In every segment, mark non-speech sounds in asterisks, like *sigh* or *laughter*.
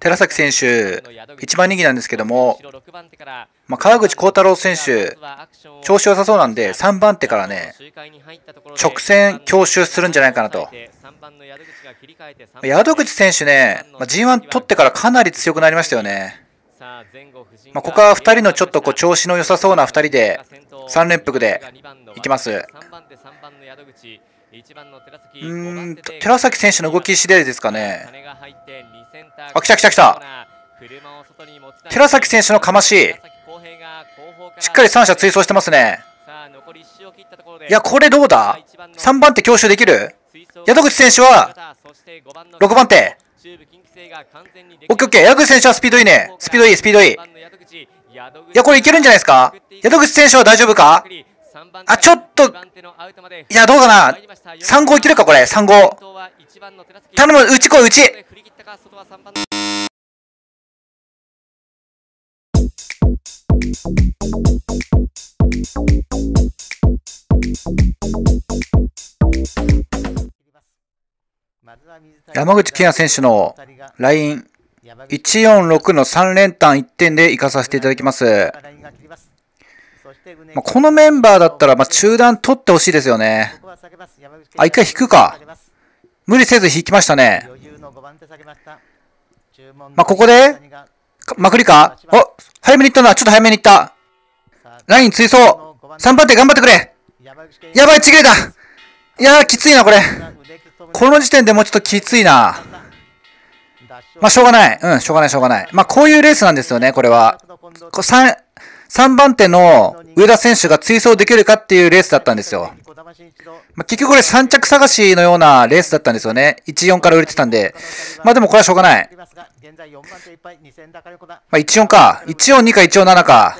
寺崎選手、1番人気なんですけども、まあ、川口幸太郎選手、調子良さそうなんで、3番手からね、直線強襲するんじゃないかなと。宿口選手ね、まあ、G1 取ってからかなり強くなりましたよね。まあ、ここは2人のちょっとこう調子の良さそうな2人で3連複でいきます。うん寺崎選手の動き次第ですかね。あ、来た来た来た。寺崎選手のかまし、しっかり3者追走してますね。いや、これどうだ ?3 番手強襲できる？宿口選手は6番手。オッケーオッケー。宿口選手はスピードいいね。スピードいい、スピードいい。いや、これいけるんじゃないですか？宿口選手は大丈夫か？あ、ちょっと、いや、どうかな ?3 号いけるか、これ。3号。頼む、内来い、内。山口健也選手のライン146の3連単1点で行かさせていただきます。まあ、このメンバーだったらま中断取ってほしいですよね。あ、一回引くか。無理せず引きましたね。まあ、ここで、まくりか？お早めに行ったな。ちょっと早めに行った。ライン追走。3番手頑張ってくれ。やばい、ちぎれた。いやー、きついな、これ。この時点でもうちょっときついな。まあ、しょうがない。うん、しょうがない、しょうがない。まあ、こういうレースなんですよね、これは。3、3番手の上田選手が追走できるかっていうレースだったんですよ。まあ、結局これ3着探しのようなレースだったんですよね。1-4から売れてたんで。まあでもこれはしょうがない。まあ14か。14-2か14-7か。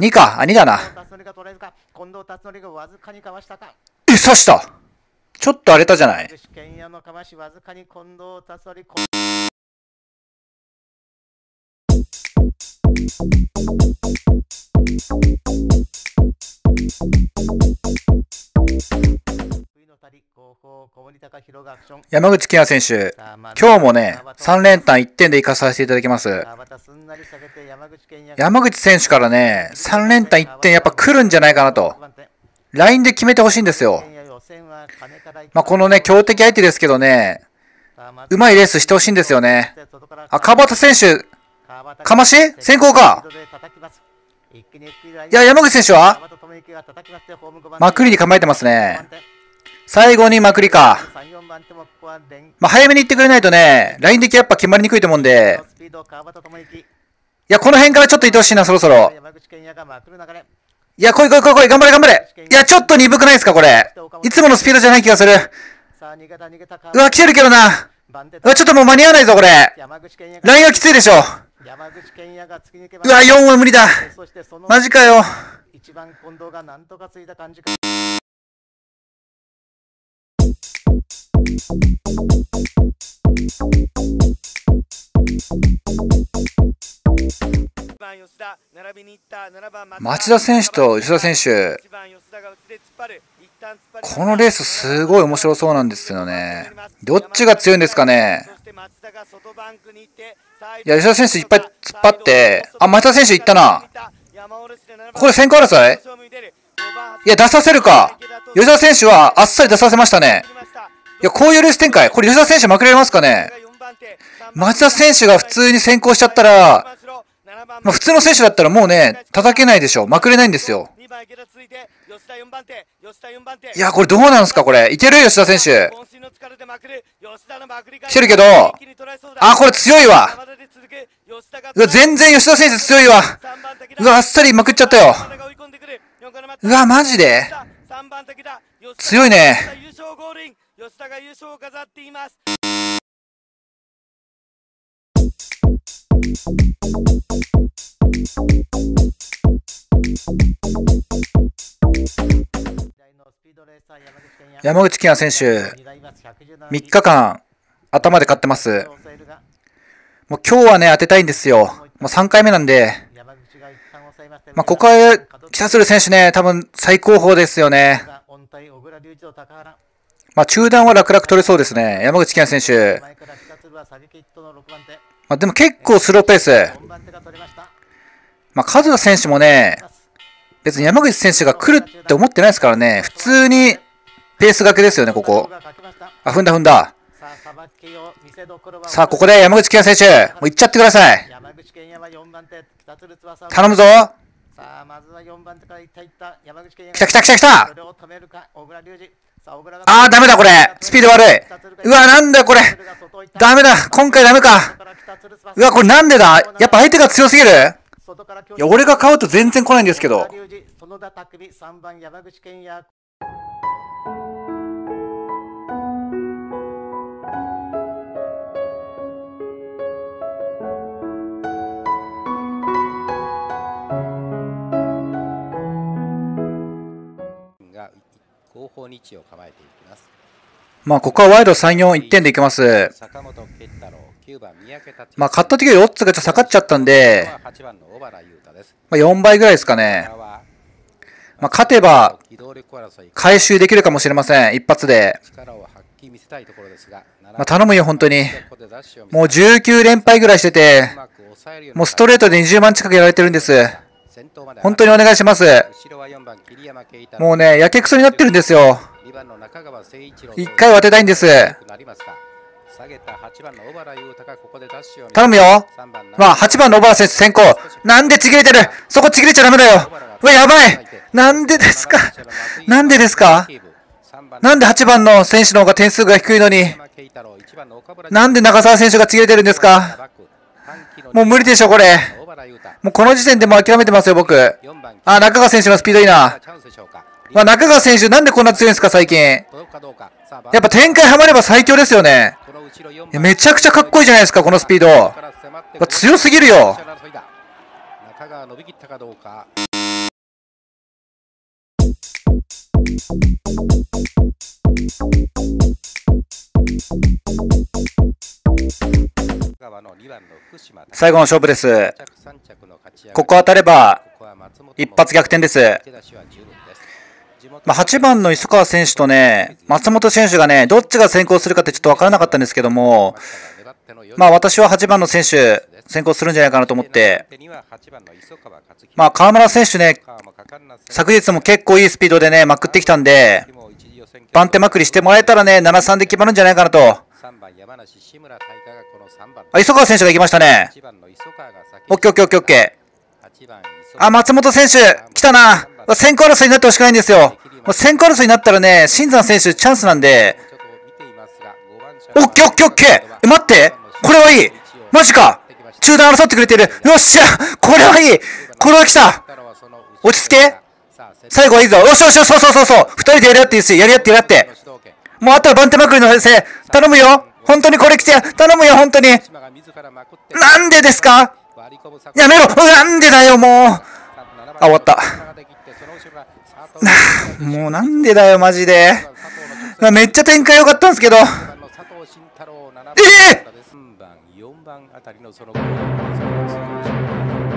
2か。あ、2だな。え、刺したちょっと荒れたじゃない *laughs* 山口健也選手、今日もね、3連単1点で行かさせていただきます。山口選手からね、3連単1点やっぱ来るんじゃないかなと。LINE で決めてほしいんですよ。まあ、このね、強敵相手ですけどね、うまいレースしてほしいんですよね。あ、川端選手、かまし？先行かいや、山口選手は？まくりに構えてますね。最後にまくりか。まあ、早めに行ってくれないとね、ライン的やっぱ決まりにくいと思うんで。いや、この辺からちょっといてほしいな、そろそろ。いや、来い来い来い来い、頑張れ頑張れいや、ちょっと鈍くないですか、これ。いつものスピードじゃない気がする。うわ、来てるけどな。うわ、ちょっともう間に合わないぞ、これ。ラインはきついでしょ。うわ、4は無理だ。マジかよ。町田選手と吉田選手、このレースすごい面白そうなんですよね。どっちが強いんですかね。いや、吉田選手いっぱい突っ張って、あ、町田選手いったな。ここで先行争い？いや、出させるか。吉田選手はあっさり出させましたね。いや、こういうレース展開。これ吉田選手負けられますかね？町田選手が普通に先行しちゃったら、まあ、普通の選手だったらもうね、叩けないでしょ。まくれないんですよ。いや、これどうなんですか、これ。いける？吉田選手。来てるけど、あ、これ強いわ。うわ、全然吉田選手強いわ。うわ、あっさりまくっちゃったよ。うわ、マジで？強いね。山口健也選手、3日間、頭で勝ってます。もう今日はね、当てたいんですよ。もう3回目なんで、まあ、ここは、北鶴選手ね、多分最高峰ですよね。まあ、中段は楽々取れそうですね。山口健也選手。まあ、でも結構スローペース。まあ、ズ田選手もね、別に山口選手が来るって思ってないですからね、普通にペースがけですよね、ここ。あ、踏んだ踏んだ。さあ、ここで山口健也選手、もう行っちゃってください。頼むぞ。さあ、まずは4番手からいったいった山口県来た来た来た来た。あー、ダメだこれ。スピード悪い。うわ、なんだこれ。ダメだ。今回ダメか。うわ、これなんでだ？やっぱ相手が強すぎる？いや、俺が買うと全然来ないんですけど。後方に位置を構えていきます。まあ、ここはワイド3、4、1点でいきます。まあ、勝った時よりオッズがちょっと下がっちゃったんで、まあ、4倍ぐらいですかね。まあ、勝てば、回収できるかもしれません。一発で。まあ、頼むよ、本当に。もう19連敗ぐらいしてて、もうストレートで20万近くやられてるんです。本当にお願いします。もうね、やけくそになってるんですよ。一回は当てたいんです。頼むよ。まあ、8番の小原選手先行。なんでちぎれてる？そこちぎれちゃダメだよ。うわ、やばい。なんでですか？なんでですか？なんで8番の選手の方が点数が低いのに、なんで長澤選手がちぎれてるんですか？もう無理でしょ、これ。もうこの時点でもう諦めてますよ、僕。あ、中川選手のスピードいいな。まあ、中川選手なんでこんな強いんですか、最近？やっぱ展開はまれば最強ですよね。めちゃくちゃかっこいいじゃないですか、このスピード。強すぎるよ。中川伸びきったかどうか。最後の勝負です。ここ当たれば一発逆転です。まあ、8番の磯川選手とね、松本選手がね、どっちが先行するかってちょっと分からなかったんですけども、まあ私は8番の選手、先行するんじゃないかなと思って、まあ河村選手ね、昨日も結構いいスピードでね、まくってきたんで、番手まくりしてもらえたらね、7-3で決まるんじゃないかなと。あ、磯川選手が行きましたね。オッケーオッケーオッケーオッケー。あ、松本選手、来たな。先行争いになってほしくないんですよ。もう先行争いになったらね、新山選手チャンスなんで。オッケーオッケーオッケー。え、待って。これはいい。マジか。中段争ってくれてる。よっしゃ。これはいい。これは来た。落ち着け。最後はいいぞ。よしよしよしそうそうそうそう。二人でやり合っていいし、やり合ってやり合って。もうあとは番手まくりの先生、頼むよ。本当にこれ来て。頼むよ本当に。なんでですか？やめろ。なんでだよもう。あ、終わった。もうなんでだよマジで。めっちゃ展開良かったんですけど。ええ。ー